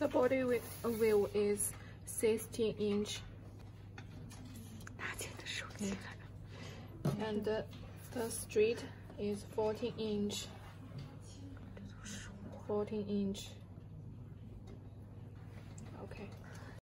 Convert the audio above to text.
The body wheel is 16 inch. And the, the street is 14 inch. 14 inch.